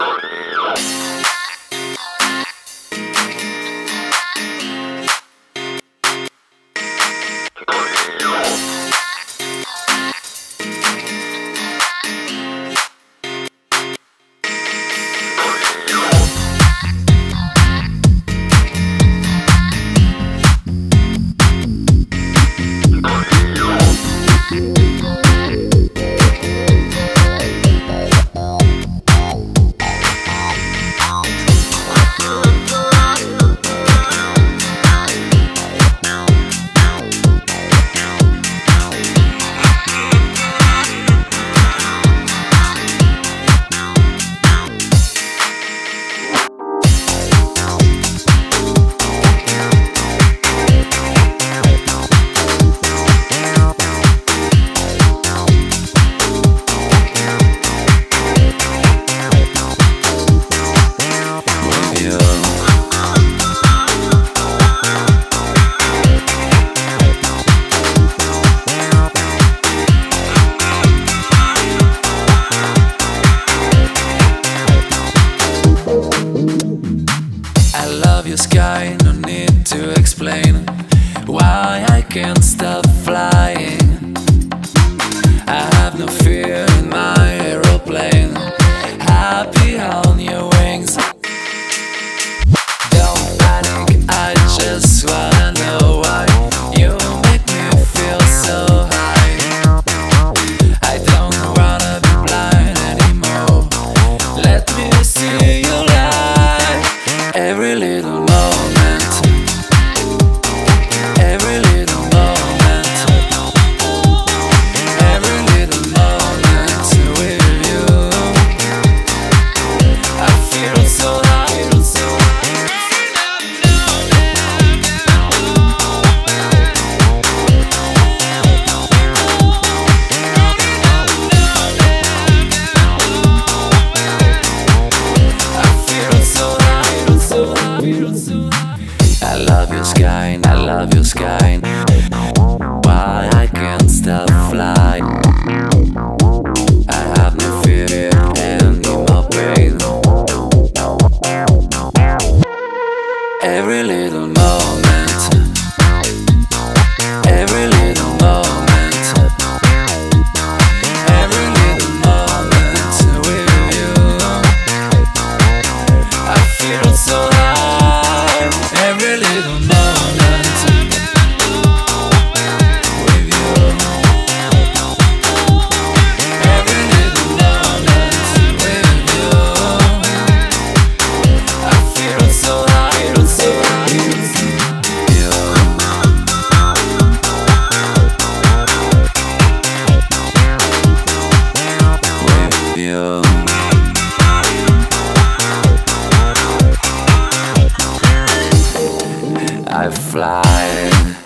Bye. can't stop really I fly.